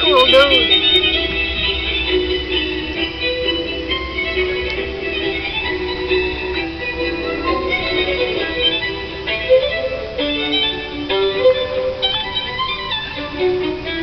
cool dude. Thank you.